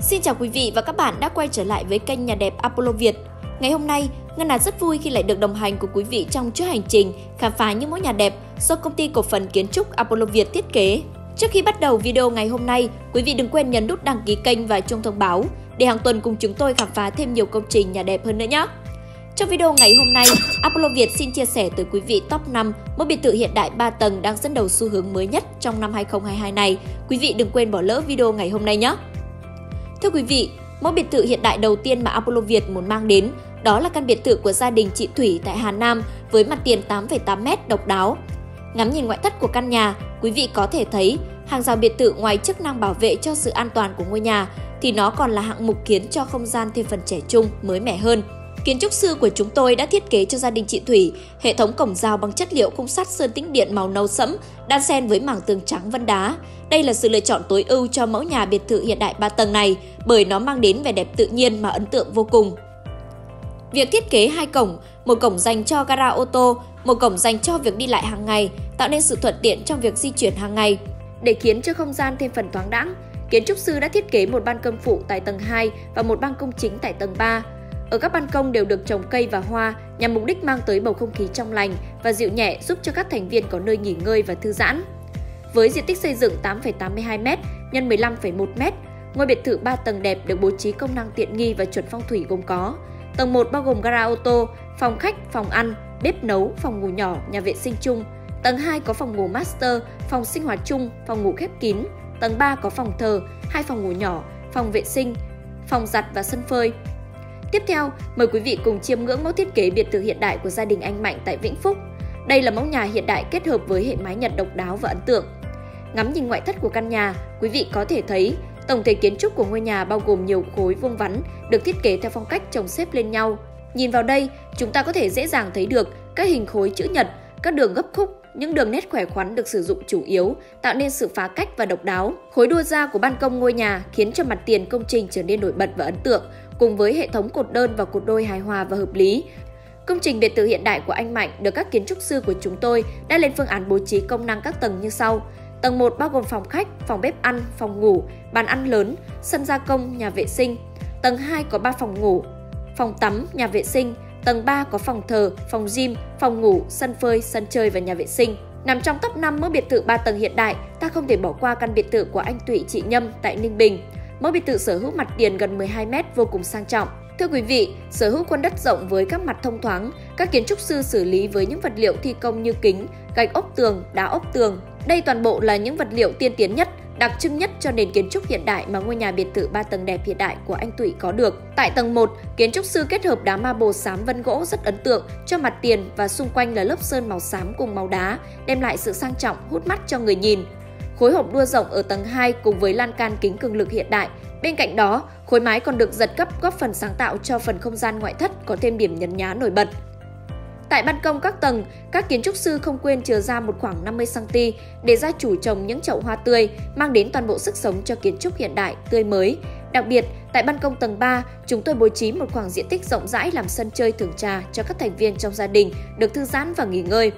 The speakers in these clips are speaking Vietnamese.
Xin chào quý vị và các bạn đã quay trở lại với kênh Nhà đẹp Apollo Việt. Ngày hôm nay, Ngân Hà rất vui khi lại được đồng hành cùng quý vị trong chuyến hành trình khám phá những mẫu nhà đẹp do công ty cổ phần kiến trúc Apollo Việt thiết kế. Trước khi bắt đầu video ngày hôm nay, quý vị đừng quên nhấn nút đăng ký kênh và chuông thông báo để hàng tuần cùng chúng tôi khám phá thêm nhiều công trình nhà đẹp hơn nữa nhé. Trong video ngày hôm nay, Apollo Việt xin chia sẻ tới quý vị top 5 mẫu biệt thự hiện đại 3 tầng đang dẫn đầu xu hướng mới nhất trong năm 2022 này. Quý vị đừng quên bỏ lỡ video ngày hôm nay nhé. Thưa quý vị, mẫu biệt thự hiện đại đầu tiên mà Apollo Việt muốn mang đến đó là căn biệt thự của gia đình chị Thủy tại Hà Nam với mặt tiền 8,8m độc đáo. Ngắm nhìn ngoại thất của căn nhà, quý vị có thể thấy hàng rào biệt thự ngoài chức năng bảo vệ cho sự an toàn của ngôi nhà thì nó còn là hạng mục khiến cho không gian thêm phần trẻ trung, mới mẻ hơn. Kiến trúc sư của chúng tôi đã thiết kế cho gia đình chị Thủy hệ thống cổng rào bằng chất liệu khung sắt sơn tĩnh điện màu nâu sẫm, đan xen với mảng tường trắng vân đá. Đây là sự lựa chọn tối ưu cho mẫu nhà biệt thự hiện đại 3 tầng này bởi nó mang đến vẻ đẹp tự nhiên mà ấn tượng vô cùng. Việc thiết kế hai cổng, một cổng dành cho gara ô tô, một cổng dành cho việc đi lại hàng ngày, tạo nên sự thuận tiện trong việc di chuyển hàng ngày. Để khiến cho không gian thêm phần thoáng đãng, kiến trúc sư đã thiết kế một ban công phụ tại tầng 2 và một ban công chính tại tầng 3. Ở các ban công đều được trồng cây và hoa nhằm mục đích mang tới bầu không khí trong lành và dịu nhẹ giúp cho các thành viên có nơi nghỉ ngơi và thư giãn. Với diện tích xây dựng 8,82m x 15,1m, ngôi biệt thự 3 tầng đẹp được bố trí công năng tiện nghi và chuẩn phong thủy gồm có Tầng 1 bao gồm gara ô tô, phòng khách, phòng ăn, bếp nấu, phòng ngủ nhỏ, nhà vệ sinh chung. Tầng 2 có phòng ngủ master, phòng sinh hoạt chung, phòng ngủ khép kín. Tầng 3 có phòng thờ, hai phòng ngủ nhỏ, phòng vệ sinh, phòng giặt và sân phơi. Tiếp theo, mời quý vị cùng chiêm ngưỡng mẫu thiết kế biệt thự hiện đại của gia đình anh Mạnh tại Vĩnh Phúc. Đây là mẫu nhà hiện đại kết hợp với hệ mái Nhật độc đáo và ấn tượng. Ngắm nhìn ngoại thất của căn nhà, quý vị có thể thấy Tổng thể kiến trúc của ngôi nhà bao gồm nhiều khối vuông vắn được thiết kế theo phong cách chồng xếp lên nhau. Nhìn vào đây, chúng ta có thể dễ dàng thấy được các hình khối chữ nhật, các đường gấp khúc, những đường nét khỏe khoắn được sử dụng chủ yếu, tạo nên sự phá cách và độc đáo. Khối đua ra của ban công ngôi nhà khiến cho mặt tiền công trình trở nên nổi bật và ấn tượng, cùng với hệ thống cột đơn và cột đôi hài hòa và hợp lý. Công trình biệt thự hiện đại của anh Mạnh được các kiến trúc sư của chúng tôi đã lên phương án bố trí công năng các tầng như sau. Tầng 1 bao gồm phòng khách, phòng bếp ăn, phòng ngủ, bàn ăn lớn, sân gia công, nhà vệ sinh. Tầng 2 có 3 phòng ngủ, phòng tắm, nhà vệ sinh. Tầng 3 có phòng thờ, phòng gym, phòng ngủ, sân phơi, sân chơi và nhà vệ sinh. Nằm trong top 5 mẫu biệt thự 3 tầng hiện đại, ta không thể bỏ qua căn biệt thự của anh Tụy chị Nhâm tại Ninh Bình. Mỗi biệt thự sở hữu mặt tiền gần 12 mét vô cùng sang trọng. Thưa quý vị, sở hữu khuôn đất rộng với các mặt thông thoáng, các kiến trúc sư xử lý với những vật liệu thi công như kính, gạch ốp tường, đá ốp tường. Đây toàn bộ là những vật liệu tiên tiến nhất, đặc trưng nhất cho nền kiến trúc hiện đại mà ngôi nhà biệt thự 3 tầng đẹp hiện đại của anh Tụy có được. Tại tầng 1, kiến trúc sư kết hợp đá marble xám vân gỗ rất ấn tượng cho mặt tiền và xung quanh là lớp sơn màu xám cùng màu đá, đem lại sự sang trọng hút mắt cho người nhìn. Khối hộp đua rộng ở tầng 2 cùng với lan can kính cường lực hiện đại. Bên cạnh đó, khối mái còn được giật cấp góp phần sáng tạo cho phần không gian ngoại thất có thêm điểm nhấn nhá nổi bật. Tại ban công các tầng, các kiến trúc sư không quên chừa ra một khoảng 50cm để gia chủ trồng những chậu hoa tươi, mang đến toàn bộ sức sống cho kiến trúc hiện đại, tươi mới. Đặc biệt, tại ban công tầng 3, chúng tôi bố trí một khoảng diện tích rộng rãi làm sân chơi thưởng trà cho các thành viên trong gia đình được thư giãn và nghỉ ngơi.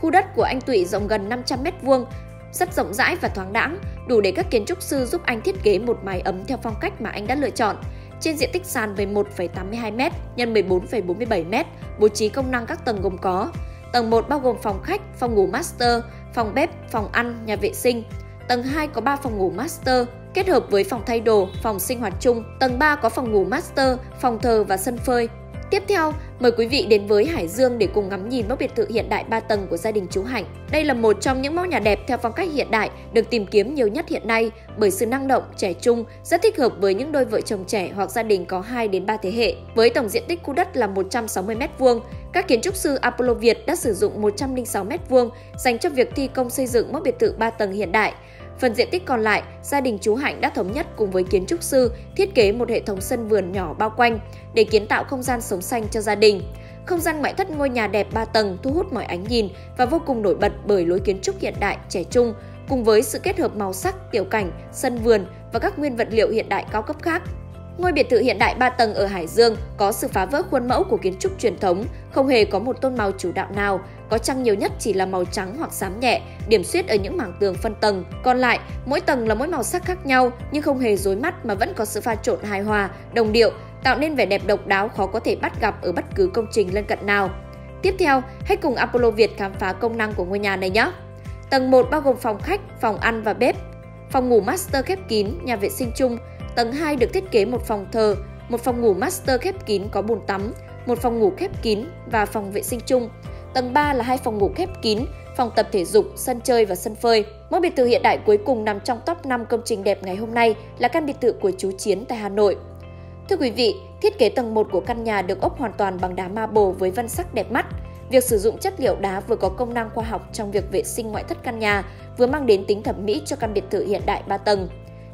Khu đất của anh Tụy rộng gần 500m2, rất rộng rãi và thoáng đãng, đủ để các kiến trúc sư giúp anh thiết kế một mái ấm theo phong cách mà anh đã lựa chọn. Trên diện tích sàn 11,82m x 14,47m, bố trí công năng các tầng gồm có Tầng 1 bao gồm phòng khách, phòng ngủ master, phòng bếp, phòng ăn, nhà vệ sinh. Tầng 2 có 3 phòng ngủ master, kết hợp với phòng thay đồ, phòng sinh hoạt chung. Tầng 3 có phòng ngủ master, phòng thờ và sân phơi. Tiếp theo, mời quý vị đến với Hải Dương để cùng ngắm nhìn mẫu biệt thự hiện đại 3 tầng của gia đình chú Hạnh. Đây là một trong những mẫu nhà đẹp theo phong cách hiện đại được tìm kiếm nhiều nhất hiện nay bởi sự năng động, trẻ trung, rất thích hợp với những đôi vợ chồng trẻ hoặc gia đình có 2 đến 3 thế hệ. Với tổng diện tích khu đất là 160 m2, các kiến trúc sư Apollo Việt đã sử dụng 106 m2 dành cho việc thi công xây dựng mẫu biệt thự 3 tầng hiện đại. Phần diện tích còn lại, gia đình chú Hạnh đã thống nhất cùng với kiến trúc sư thiết kế một hệ thống sân vườn nhỏ bao quanh để kiến tạo không gian sống xanh cho gia đình. Không gian ngoại thất ngôi nhà đẹp 3 tầng thu hút mọi ánh nhìn và vô cùng nổi bật bởi lối kiến trúc hiện đại, trẻ trung, cùng với sự kết hợp màu sắc, tiểu cảnh, sân vườn và các nguyên vật liệu hiện đại cao cấp khác. Ngôi biệt thự hiện đại 3 tầng ở Hải Dương có sự phá vỡ khuôn mẫu của kiến trúc truyền thống, không hề có một tôn màu chủ đạo nào có chăng nhiều nhất chỉ là màu trắng hoặc xám nhẹ, điểm xuyết ở những mảng tường phân tầng. Còn lại, mỗi tầng là mỗi màu sắc khác nhau nhưng không hề rối mắt mà vẫn có sự pha trộn hài hòa, đồng điệu, tạo nên vẻ đẹp độc đáo khó có thể bắt gặp ở bất cứ công trình lân cận nào. Tiếp theo, hãy cùng Apollo Việt khám phá công năng của ngôi nhà này nhé! Tầng 1 bao gồm phòng khách, phòng ăn và bếp. Phòng ngủ master khép kín, nhà vệ sinh chung. Tầng 2 được thiết kế một phòng thờ, một phòng ngủ master khép kín có bồn tắm, một phòng ngủ khép kín và phòng vệ sinh chung. Tầng 3 là hai phòng ngủ khép kín, phòng tập thể dục, sân chơi và sân phơi. Mỗi biệt thự hiện đại cuối cùng nằm trong top 5 công trình đẹp ngày hôm nay là căn biệt thự của chú Chiến tại Hà Nội. Thưa quý vị, thiết kế tầng 1 của căn nhà được ốp hoàn toàn bằng đá marble với vân sắc đẹp mắt. Việc sử dụng chất liệu đá vừa có công năng khoa học trong việc vệ sinh ngoại thất căn nhà, vừa mang đến tính thẩm mỹ cho căn biệt thự hiện đại 3 tầng.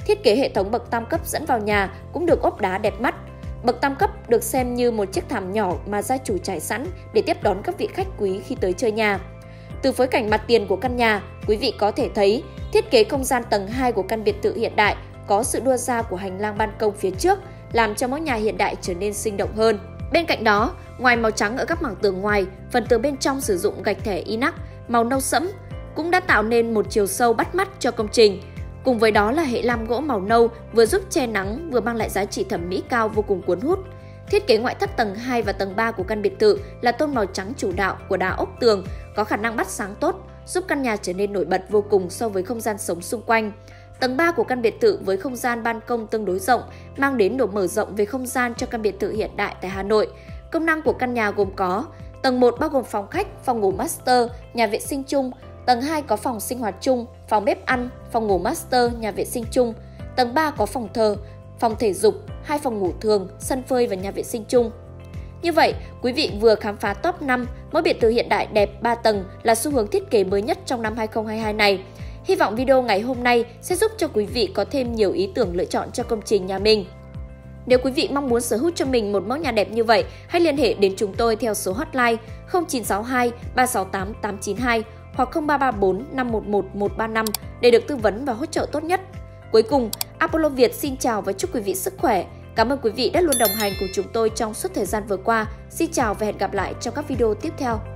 Thiết kế hệ thống bậc tam cấp dẫn vào nhà cũng được ốp đá đẹp mắt. Bậc tam cấp được xem như một chiếc thảm nhỏ mà gia chủ trải sẵn để tiếp đón các vị khách quý khi tới chơi nhà. Từ phối cảnh mặt tiền của căn nhà, quý vị có thể thấy thiết kế không gian tầng 2 của căn biệt thự hiện đại có sự đua ra của hành lang ban công phía trước, làm cho mẫu nhà hiện đại trở nên sinh động hơn. Bên cạnh đó, ngoài màu trắng ở các mảng tường ngoài, phần tường bên trong sử dụng gạch thẻ inox màu nâu sẫm cũng đã tạo nên một chiều sâu bắt mắt cho công trình. Cùng với đó là hệ lam gỗ màu nâu vừa giúp che nắng vừa mang lại giá trị thẩm mỹ cao vô cùng cuốn hút. Thiết kế ngoại thất tầng 2 và tầng 3 của căn biệt thự là tôn màu trắng chủ đạo của đá ốc tường, có khả năng bắt sáng tốt, giúp căn nhà trở nên nổi bật vô cùng so với không gian sống xung quanh. Tầng 3 của căn biệt thự với không gian ban công tương đối rộng mang đến độ mở rộng về không gian cho căn biệt thự hiện đại tại Hà Nội. Công năng của căn nhà gồm có Tầng 1 bao gồm phòng khách, phòng ngủ master, nhà vệ sinh chung. Tầng 2 có phòng sinh hoạt chung, phòng bếp ăn, phòng ngủ master, nhà vệ sinh chung. Tầng 3 có phòng thờ, phòng thể dục, hai phòng ngủ thường, sân phơi và nhà vệ sinh chung. Như vậy, quý vị vừa khám phá top 5 mỗi biệt thự hiện đại đẹp 3 tầng là xu hướng thiết kế mới nhất trong năm 2022 này. Hy vọng video ngày hôm nay sẽ giúp cho quý vị có thêm nhiều ý tưởng lựa chọn cho công trình nhà mình. Nếu quý vị mong muốn sở hữu cho mình một mẫu nhà đẹp như vậy, hãy liên hệ đến chúng tôi theo số hotline 0962 368 892 hoặc 0334 511 135 để được tư vấn và hỗ trợ tốt nhất. Cuối cùng, Apollo Việt xin chào và chúc quý vị sức khỏe. Cảm ơn quý vị đã luôn đồng hành cùng chúng tôi trong suốt thời gian vừa qua. Xin chào và hẹn gặp lại trong các video tiếp theo.